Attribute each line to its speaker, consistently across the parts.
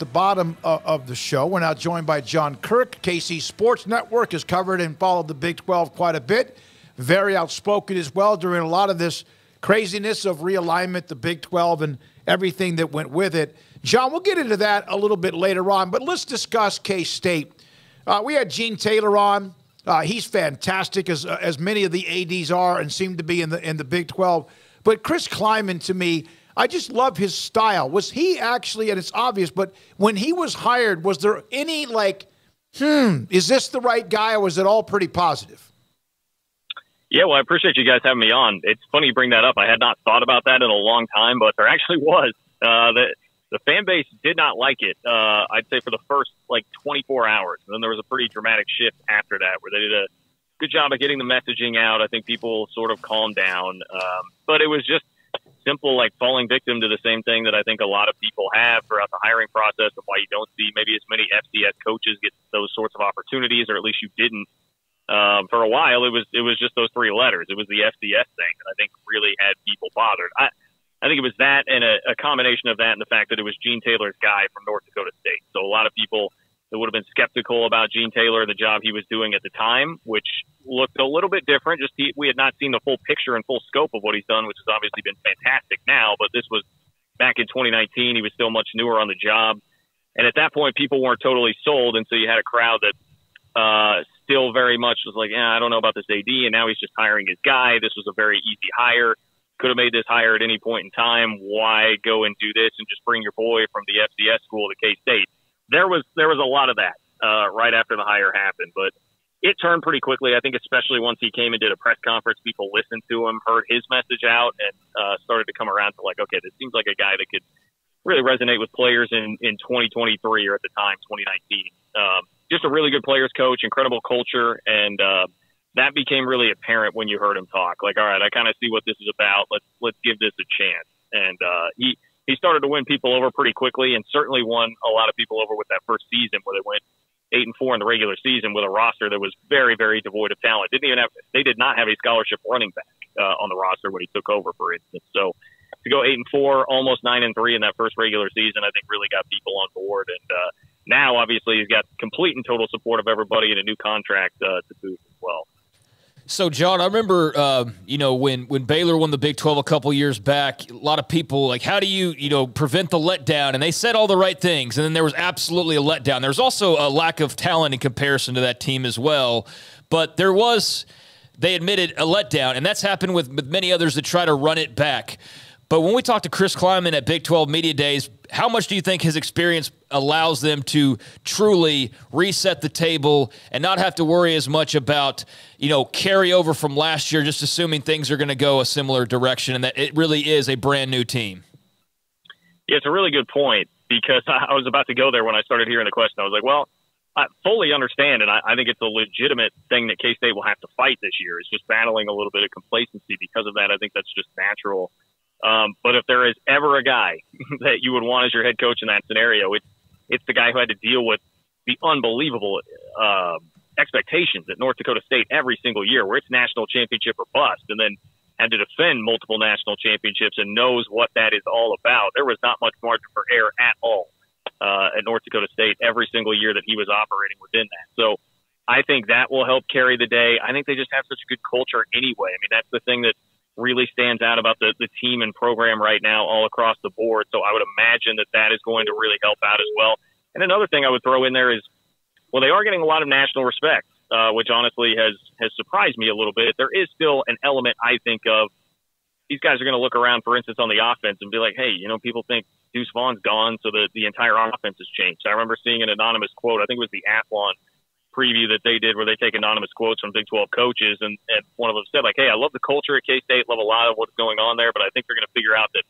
Speaker 1: the bottom uh, of the show. We're now joined by John Kurtz. KC Sports Network has covered and followed the Big 12 quite a bit. Very outspoken as well during a lot of this craziness of realignment, the Big 12, and everything that went with it. John, we'll get into that a little bit later on, but let's discuss K State. Uh, we had Gene Taylor on. Uh, he's fantastic, as uh, as many of the ads are, and seem to be in the in the Big 12. But Chris Klieman, to me, I just love his style. Was he actually, and it's obvious, but when he was hired, was there any like, hmm, is this the right guy, or was it all pretty positive?
Speaker 2: Yeah, well, I appreciate you guys having me on. It's funny you bring that up. I had not thought about that in a long time, but there actually was. Uh, the the fan base did not like it. Uh, I'd say for the first like 24 hours, and then there was a pretty dramatic shift after that, where they did a good job of getting the messaging out. I think people sort of calmed down, um, but it was just simple, like falling victim to the same thing that I think a lot of people have throughout the hiring process, of why you don't see maybe as many FCS coaches get those sorts of opportunities, or at least you didn't um, for a while, it was it was just those three letters. It was the FCS thing that I think really had people bothered. I I think it was that and a, a combination of that and the fact that it was Gene Taylor's guy from North Dakota State. So a lot of people that would have been skeptical about Gene Taylor and the job he was doing at the time, which looked a little bit different. Just he, we had not seen the full picture and full scope of what he's done, which has obviously been fantastic now. But this was back in 2019. He was still much newer on the job, and at that point, people weren't totally sold, and so you had a crowd that uh, still very much was like, yeah, I don't know about this AD, and now he's just hiring his guy. This was a very easy hire. Could have made this hire at any point in time. Why go and do this and just bring your boy from the FCS school to K State? There was there was a lot of that uh, right after the hire happened, but it turned pretty quickly. I think, especially once he came and did a press conference, people listened to him, heard his message out, and uh, started to come around to like, okay, this seems like a guy that could really resonate with players in in 2023 or at the time 2019. Um, just a really good players coach, incredible culture, and uh, that became really apparent when you heard him talk. Like, all right, I kind of see what this is about. Let's let's give this a chance. And uh, he he started to win people over pretty quickly, and certainly won a lot of people over with that first season where they went eight and four in the regular season with a roster that was very very devoid of talent. Didn't even have they did not have a scholarship running back uh, on the roster when he took over, for instance. So to go eight and four, almost nine and three in that first regular season, I think really got people on board and. Uh, now, obviously, he's got complete and total support of everybody and a new contract uh, to boot.
Speaker 3: So, John, I remember, uh, you know, when when Baylor won the Big Twelve a couple years back, a lot of people like, how do you, you know, prevent the letdown? And they said all the right things, and then there was absolutely a letdown. There's also a lack of talent in comparison to that team as well, but there was, they admitted a letdown, and that's happened with, with many others that try to run it back. But when we talked to Chris Klieman at Big 12 Media Days, how much do you think his experience allows them to truly reset the table and not have to worry as much about, you know, carryover from last year, just assuming things are going to go a similar direction and that it really is a brand new team?
Speaker 2: Yeah, it's a really good point because I was about to go there when I started hearing the question. I was like, well, I fully understand, and I, I think it's a legitimate thing that K State will have to fight this year. It's just battling a little bit of complacency because of that. I think that's just natural um, but if there is ever a guy that you would want as your head coach in that scenario, it's it's the guy who had to deal with the unbelievable uh, expectations at North Dakota State every single year, where it's national championship or bust, and then had to defend multiple national championships and knows what that is all about. There was not much margin for error at all uh, at North Dakota State every single year that he was operating within that. So I think that will help carry the day. I think they just have such a good culture anyway. I mean, that's the thing that really stands out about the, the team and program right now all across the board. So I would imagine that that is going to really help out as well. And another thing I would throw in there is, well, they are getting a lot of national respect, uh, which honestly has has surprised me a little bit. There is still an element I think of these guys are going to look around, for instance, on the offense and be like, hey, you know, people think Deuce Vaughn's gone, so the the entire offense has changed. I remember seeing an anonymous quote. I think it was the Athlon preview that they did where they take anonymous quotes from Big 12 coaches. And, and one of them said, like, hey, I love the culture at K State, love a lot of what's going on there, but I think they're going to figure out that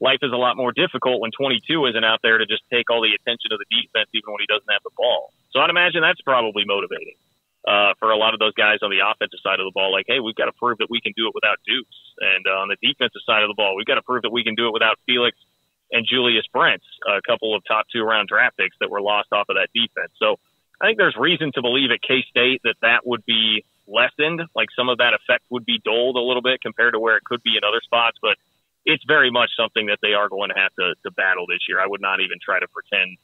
Speaker 2: life is a lot more difficult when 22 isn't out there to just take all the attention of the defense, even when he doesn't have the ball. So I'd imagine that's probably motivating. Uh, for a lot of those guys on the offensive side of the ball, like, hey, we've got to prove that we can do it without Deuce. And uh, on the defensive side of the ball, we've got to prove that we can do it without Felix and Julius Brents, a couple of top two round draft picks that were lost off of that defense. So I think there's reason to believe at K State that that would be lessened. Like some of that effect would be dulled a little bit compared to where it could be in other spots. But it's very much something that they are going to have to, to battle this year. I would not even try to pretend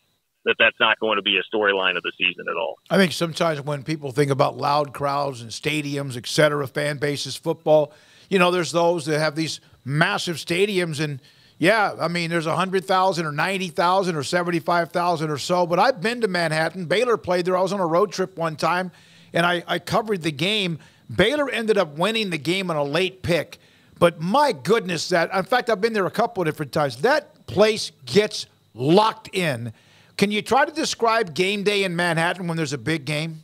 Speaker 2: that that's not going to be a storyline of the season at all.
Speaker 1: I think sometimes when people think about loud crowds and stadiums, et cetera, fan bases, football, you know, there's those that have these massive stadiums and yeah, I mean, there's 100,000 or 90,000 or 75,000 or so. But I've been to Manhattan. Baylor played there. I was on a road trip one time and I, I covered the game. Baylor ended up winning the game on a late pick. But my goodness, that, in fact, I've been there a couple of different times. That place gets locked in. Can you try to describe game day in Manhattan when there's a big game?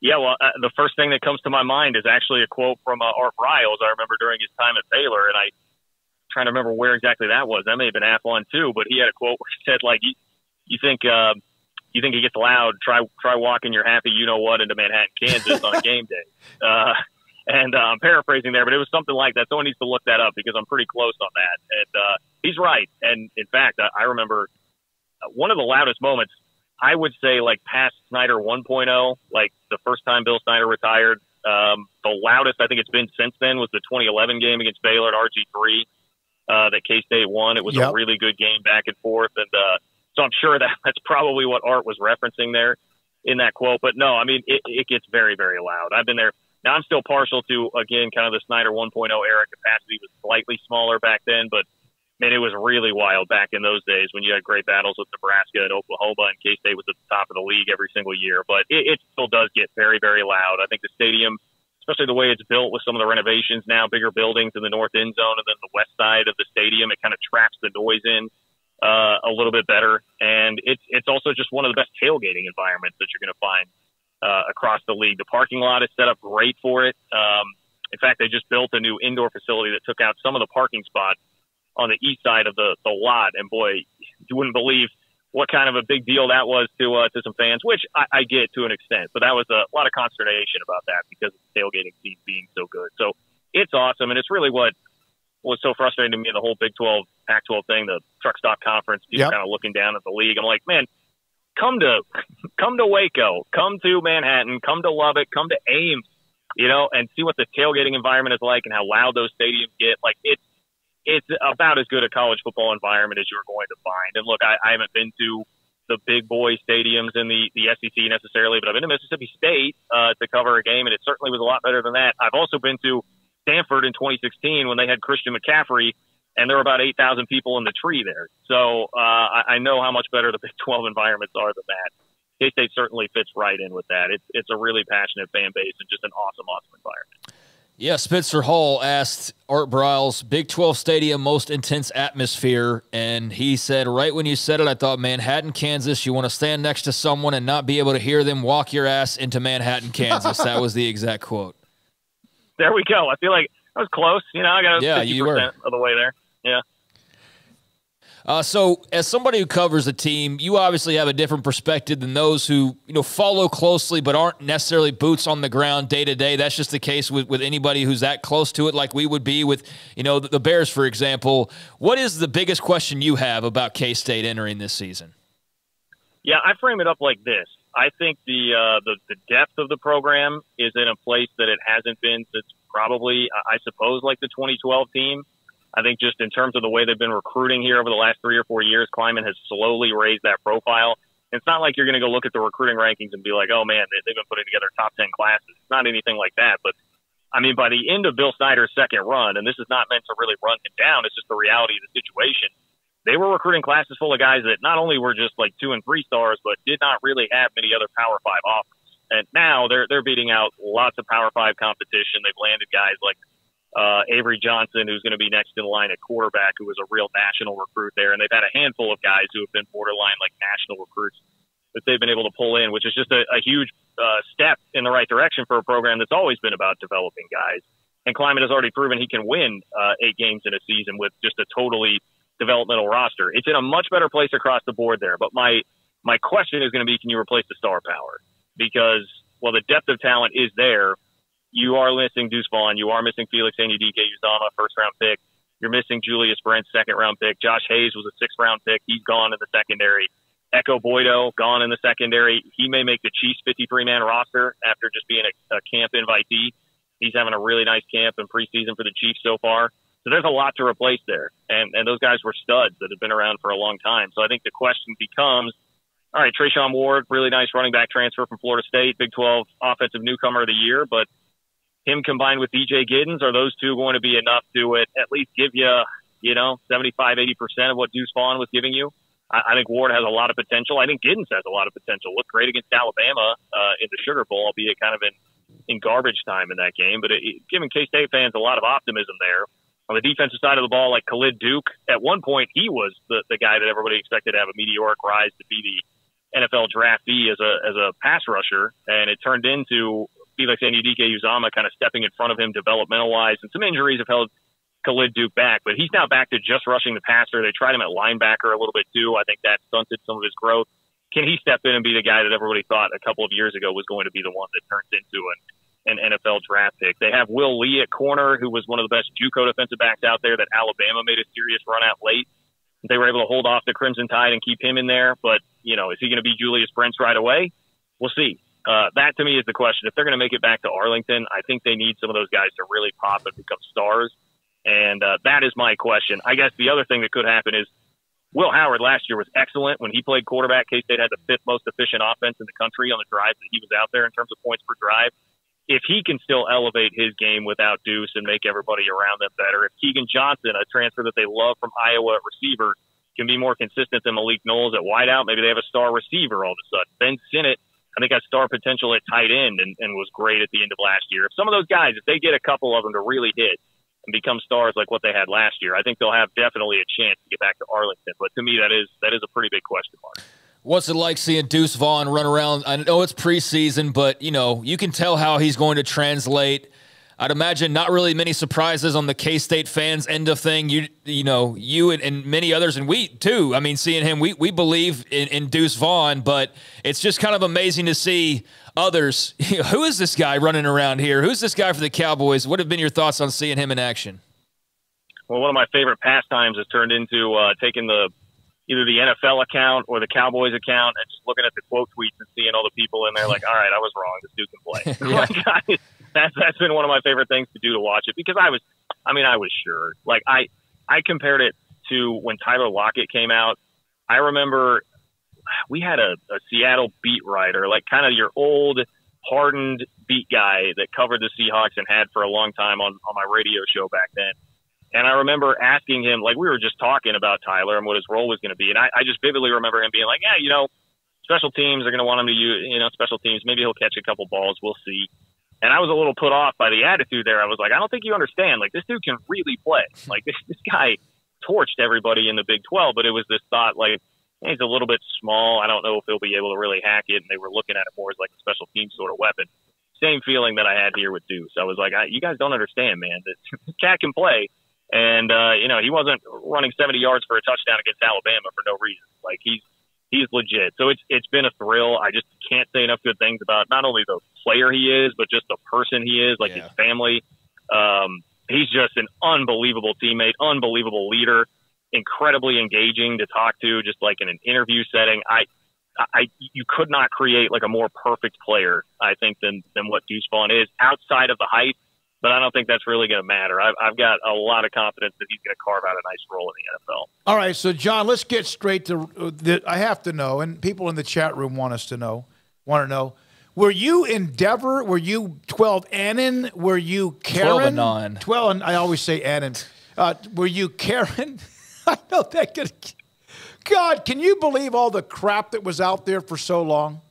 Speaker 2: Yeah, well, uh, the first thing that comes to my mind is actually a quote from uh, Art Briles. I remember during his time at Baylor, and I trying to remember where exactly that was. That may have been Athlon too, but he had a quote where he said, "Like you, you think uh, you think it gets loud? Try try walking your happy you know what into Manhattan, Kansas on a game day." Uh, and uh, I'm paraphrasing there, but it was something like that. Someone needs to look that up because I'm pretty close on that. And uh, he's right. And in fact, I, I remember one of the loudest moments I would say like past Snyder 1.0, like the first time Bill Snyder retired. Um, the loudest I think it's been since then was the 2011 game against Baylor at RG3 uh, that K State won. It was yep. a really good game back and forth, and uh, so I'm sure that that's probably what Art was referencing there in that quote. But no, I mean it, it gets very very loud. I've been there. Now I'm still partial to again kind of the Snyder 1.0 era. Capacity was slightly smaller back then, but man, it was really wild back in those days when you had great battles with Nebraska and Oklahoma, and K State was at the top of the league every single year. But it, it still does get very, very loud. I think the stadium, especially the way it's built with some of the renovations now, bigger buildings in the north end zone and then the west side of the stadium, it kind of traps the noise in uh, a little bit better. And it's it's also just one of the best tailgating environments that you're going to find uh, across the league. The parking lot is set up great for it. Um, in fact, they just built a new indoor facility that took out some of the parking spots on the east side of the, the lot. And boy, you wouldn't believe what kind of a big deal that was to uh, to some fans, which I, I get to an extent. But that was a lot of consternation about that because of the tailgating seats being so good. So it's awesome, and it's really what was so frustrating to me the whole Big 12, Pac 12 thing, the truck stop conference, people yep. kind of looking down at the league. I'm like, man, come to come to Waco, come to Manhattan, come to Lubbock, come to Ames, you know, and see what the tailgating environment is like and how loud those stadiums get. Like it's it's about as good a college football environment as you're going to find. And look, I, I haven't been to the big boy stadiums in the, the SEC necessarily, but I've been to Mississippi State uh, to cover a game, and it certainly was a lot better than that. I've also been to Stanford in 2016 when they had Christian McCaffrey, and there were about 8,000 people in the tree there. So uh, I, I know how much better the Big 12 environments are than that. K State certainly fits right in with that. It's it's a really passionate fan base and just an awesome, awesome environment.
Speaker 3: Yeah, Spencer Hall asked Art Briles, Big 12 Stadium, most intense atmosphere. And he said, right when you said it, I thought, Manhattan, Kansas, you want to stand next to someone and not be able to hear them walk your ass into Manhattan, Kansas. that was the exact quote.
Speaker 2: There we go. I feel like I was close. You know, I got yeah, 50% you were. of the way there. Yeah.
Speaker 3: Uh, so, as somebody who covers a team, you obviously have a different perspective than those who you know follow closely but aren't necessarily boots on the ground day to day. That's just the case with, with anybody who's that close to it, like we would be with you know the, the Bears, for example. What is the biggest question you have about K State entering this season?
Speaker 2: Yeah, I frame it up like this. I think the, uh, the the depth of the program is in a place that it hasn't been since probably, I suppose, like the 2012 team. I think just in terms of the way they've been recruiting here over the last three or four years, Klieman has slowly raised that profile. It's not like you're going to go look at the recruiting rankings and be like, oh man, they've been putting together top 10 classes. It's not anything like that. But I mean, by the end of Bill Snyder's second run, and this is not meant to really run him down, it's just the reality of the situation. They were recruiting classes full of guys that not only were just like two and three stars, but did not really have many other Power Five offers. And now they're they're beating out lots of Power Five competition. They've landed guys like uh, Avery Johnson, who's going to be next in line at quarterback, who was a real national recruit there. And they've had a handful of guys who have been borderline like national recruits that they've been able to pull in, which is just a, a huge uh, step in the right direction for a program that's always been about developing guys. And Klieman has already proven he can win uh, eight games in a season with just a totally developmental roster. It's in a much better place across the board there. But my my question is going to be, can you replace the star power? Because well, the depth of talent is there you are missing Deuce Vaughn. You are missing Felix Anudike-Uzomah, first round pick. You're missing Julius Brent, second round pick. Josh Hayes was a sixth round pick. He's gone in the secondary. Ekow Boye-Doe gone in the secondary. He may make the Chiefs 53 man roster after just being a, a camp invitee. He's having a really nice camp and preseason for the Chiefs so far. So there's a lot to replace there. And, and those guys were studs that have been around for a long time. So I think the question becomes, all right, Treshaun Ward, really nice running back transfer from Florida State, Big 12 offensive newcomer of the year, but him combined with DJ Giddens, are those two going to be enough to at least give you, you know, 75, 80% of what Deuce Vaughn was giving you? I, I think Ward has a lot of potential. I think Giddens has a lot of potential. Looked great against Alabama uh, in the Sugar Bowl, albeit kind of in, in garbage time in that game. But it, it, giving K State fans a lot of optimism there. On the defensive side of the ball, like Khalid Duke, at one point he was the, the guy that everybody expected to have a meteoric rise to be the NFL draftee as a as a pass rusher, and it turned into Felix Anudike-Uzomah kind of stepping in front of him developmental wise, and some injuries have held Khalid Duke back, but he's now back to just rushing the passer. They tried him at linebacker a little bit too. I think that stunted some of his growth. Can he step in and be the guy that everybody thought a couple of years ago was going to be the one that turns into an, an NFL draft pick? They have Will Lee at corner, who was one of the best JUCO defensive backs out there that Alabama made a serious run at late. They were able to hold off the Crimson Tide and keep him in there, but you know, is he going to be Julius Brents right away? We'll see. Uh, that to me is the question. If they're going to make it back to Arlington, I think they need some of those guys to really pop and become stars. And uh, that is my question. I guess the other thing that could happen is Will Howard last year was excellent when he played quarterback. K State had the fifth most efficient offense in the country on the drives that he was out there in terms of points per drive. If he can still elevate his game without Deuce and make everybody around them better, if Keagan Johnson, a transfer that they love from Iowa receiver, can be more consistent than Malik Knowles at wideout, maybe they have a star receiver all of a sudden. Ben Sinnott, I think, has star potential at tight end and, and was great at the end of last year. If some of those guys, if they get a couple of them to really hit, and become stars like what they had last year, I think they'll have definitely a chance to get back to Arlington. But to me, that is that is a pretty big question mark.
Speaker 3: What's it like seeing Deuce Vaughn run around? I know it's preseason, but you know you can tell how he's going to translate. I'd imagine not really many surprises on the K State fans end of thing. You you know you and, and, many others, and we too. I mean, seeing him, we we believe in, in Deuce Vaughn, but it's just kind of amazing to see others. Who is this guy running around here? Who's this guy for the Cowboys? What have been your thoughts on seeing him in action?
Speaker 2: Well, one of my favorite pastimes has turned into uh, taking the either the NFL account or the Cowboys account and just looking at the quote tweets and seeing all the people in there like, all right, I was wrong. This dude can play. yeah. like, I, that's that's been one of my favorite things to do to watch it because I was, I mean, I was sure. Like I, I compared it to when Tyler Lockett came out. I remember we had a, a Seattle beat writer, like kind of your old hardened beat guy that covered the Seahawks and had for a long time on, on my radio show back then. And I remember asking him, like we were just talking about Tyler and what his role was going to be. And I, I just vividly remember him being like, yeah, you know, special teams are going to want him to use, you know, special teams. Maybe he'll catch a couple balls. We'll see. And I was a little put off by the attitude there. I was like, I don't think you understand. Like this dude can really play. Like this, this guy torched everybody in the Big 12, but it was this thought like, he's a little bit small. I don't know if he'll be able to really hack it. And they were looking at it more as like a special team sort of weapon. Same feeling that I had here with Deuce. I was like, I, you guys don't understand, man. This cat can play. And, uh, you know, he wasn't running 70 yards for a touchdown against Alabama for no reason. Like he's, he's legit. So it's, it's been a thrill. I just can't say enough good things about not only the player he is, but just the person he is, like yeah. his family. Um, he's just an unbelievable teammate, unbelievable leader incredibly engaging to talk to, just like in an interview setting. I, I, you could not create like a more perfect player, I think, than than what Deuce Vaughn is outside of the height. But I don't think that's really going to matter. I've, I've got a lot of confidence that he's going to carve out a nice role in the NFL.
Speaker 1: All right, so John, let's get straight to. The, I have to know, and people in the chat room want us to know, want to know. Were you Endeavor? Were you 12 Annan? Were you Karen? 12
Speaker 3: and on.
Speaker 1: 12 and I always say Annan. Uh, were you Karen? I know that could. God, can you believe all the crap that was out there for so long?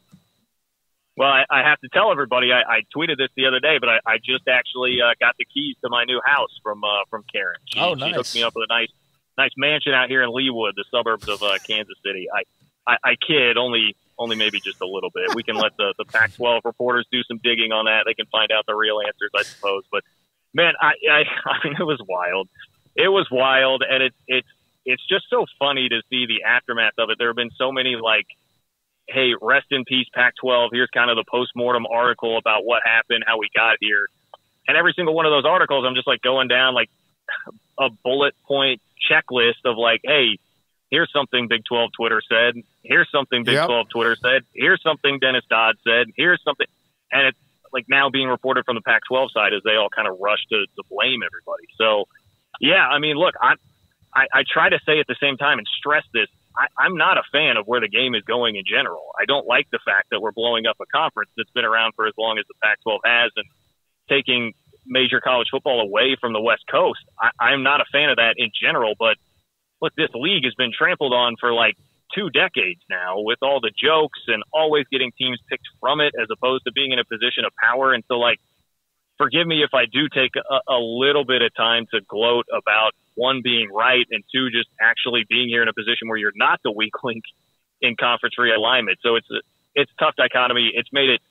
Speaker 2: Well, I, I have to tell everybody. I, I tweeted this the other day, but I, I just actually uh, got the keys to my new house from uh, from Karen. She,
Speaker 3: oh, nice.
Speaker 2: She hooked me up with a nice nice mansion out here in Leawood, the suburbs of uh, Kansas City. I, I I kid only only maybe just a little bit. We can let the the Pac-12 reporters do some digging on that. They can find out the real answers, I suppose. But man, I I, I mean, it was wild. It was wild, and it's it's it's just so funny to see the aftermath of it. There have been so many like, hey, rest in peace, Pac-12. Here's kind of the post-mortem article about what happened, how we got here, and every single one of those articles, I'm just like going down like a bullet point checklist of like, hey, here's something Big 12 Twitter said. Here's something Big yep. 12 Twitter said. Here's something Dennis Dodd said. Here's something, and it's like now being reported from the Pac-12 side as they all kind of rush to, to blame everybody. So Yeah, I mean, look, I, I I try to say at the same time and stress this. I, I'm not a fan of where the game is going in general. I don't like the fact that we're blowing up a conference that's been around for as long as the Pac-12 has and taking major college football away from the West Coast. I, I'm not a fan of that in general, but look, this league has been trampled on for like two decades now with all the jokes and always getting teams picked from it as opposed to being in a position of power. And so, like, forgive me if I do take a, a little bit of time to gloat about one being right and two just actually being here in a position where you're not the weak link in conference realignment. So it's a, it's tough dichotomy. It's made it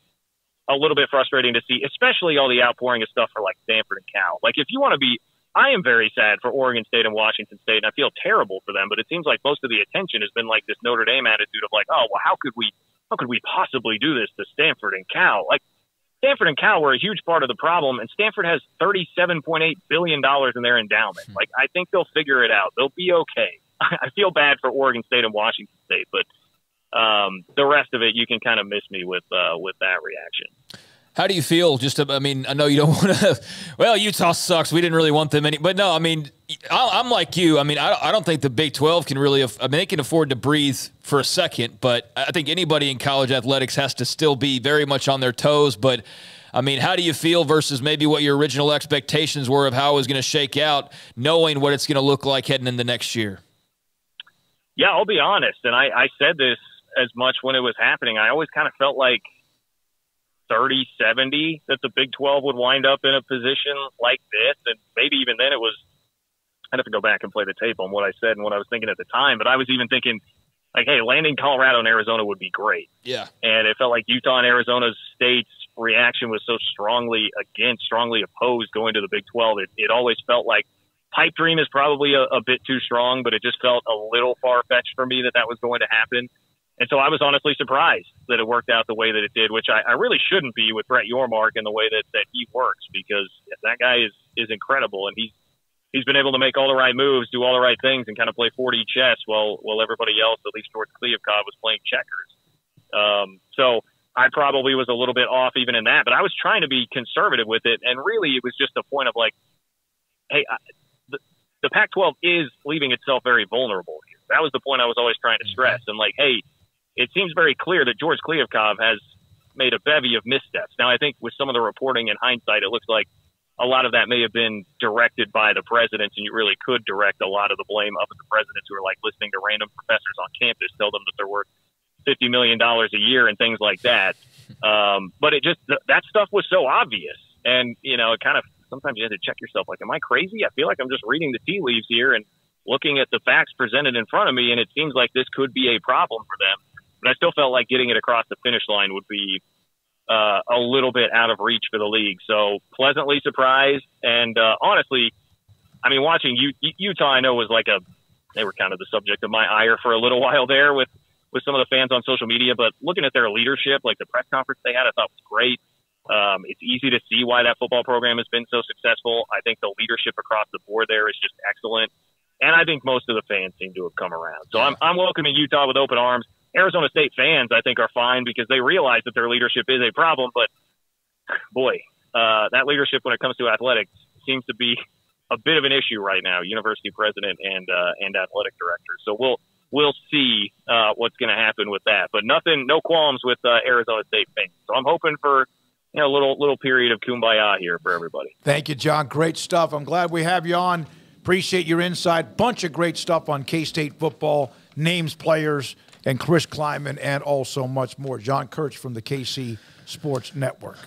Speaker 2: a little bit frustrating to see, especially all the outpouring of stuff for like Stanford and Cal. Like if you want to be I am very sad for Oregon State and Washington State, and I feel terrible for them. But it seems like most of the attention has been like this Notre Dame attitude of like, oh, well, how could we, how could we possibly do this to Stanford and Cal? Like Stanford and Cal were a huge part of the problem, and Stanford has thirty-seven point eight billion dollars in their endowment. Like I think they'll figure it out. They'll be okay. I feel bad for Oregon State and Washington State, but um, the rest of it, you can kind of miss me with uh, with that reaction.
Speaker 3: How do you feel? Just, I mean, I know you don't want to. Well, Utah sucks. We didn't really want them any, but no, I mean, I'm like you. I mean, I don't think the Big 12 can really. I mean, they can afford to breathe for a second, but I think anybody in college athletics has to still be very much on their toes. But I mean, how do you feel versus maybe what your original expectations were of how it was going to shake out, knowing what it's going to look like heading into next year?
Speaker 2: Yeah, I'll be honest, and I, I said this as much when it was happening. I always kind of felt like 30 70 that the Big 12 would wind up in a position like this. And maybe even then it was, I'd have to go back and play the tape on what I said and what I was thinking at the time. But I was even thinking, like, hey, landing Colorado and Arizona would be great.
Speaker 3: Yeah.
Speaker 2: And it felt like Utah and Arizona's state's reaction was so strongly against, strongly opposed going to the Big 12. It, it always felt like pipe dream is probably a, a bit too strong, but it just felt a little far fetched for me that that was going to happen. And so I was honestly surprised that it worked out the way that it did, which I, I really shouldn't be with Brett Yormark and the way that, that he works because that guy is, is incredible and he's, he's been able to make all the right moves, do all the right things and kind of play 4D chess while, while everybody else, at least George Kliavkoff was playing checkers. Um, so I probably was a little bit off even in that, but I was trying to be conservative with it. And really it was just a point of like, Hey, I, the, the Pac 12 is leaving itself very vulnerable here. That was the point I was always trying to stress. And like, Hey, it seems very clear that George Kliavkoff has made a bevy of missteps. Now, I think with some of the reporting in hindsight, it looks like a lot of that may have been directed by the presidents, and you really could direct a lot of the blame up at the presidents who are like listening to random professors on campus tell them that they're worth fifty million dollars a year and things like that. Um, but it just that stuff was so obvious, and you know, it kind of sometimes you have to check yourself. Like, am I crazy? I feel like I'm just reading the tea leaves here and looking at the facts presented in front of me, and it seems like this could be a problem for them but I still felt like getting it across the finish line would be uh, a little bit out of reach for the league. So pleasantly surprised, and uh, honestly, I mean, watching U- Utah, I know was like a they were kind of the subject of my ire for a little while there with with some of the fans on social media. But looking at their leadership, like the press conference they had, I thought was great. Um, it's easy to see why that football program has been so successful. I think the leadership across the board there is just excellent. And I think most of the fans seem to have come around. So I'm, I'm welcoming Utah with open arms. Arizona State fans, I think, are fine because they realize that their leadership is a problem. But boy, uh, that leadership when it comes to athletics seems to be a bit of an issue right now. University president and uh, and athletic director. So we'll we'll see uh, what's going to happen with that. But nothing, no qualms with uh, Arizona State fans. So I'm hoping for you know a little little period of kumbaya here for everybody.
Speaker 1: Thank you, John. Great stuff. I'm glad we have you on. Appreciate your insight. Bunch of great stuff on K State football, names, players and Chris Klieman, and also much more. John Kurtz from the KC Sports Network.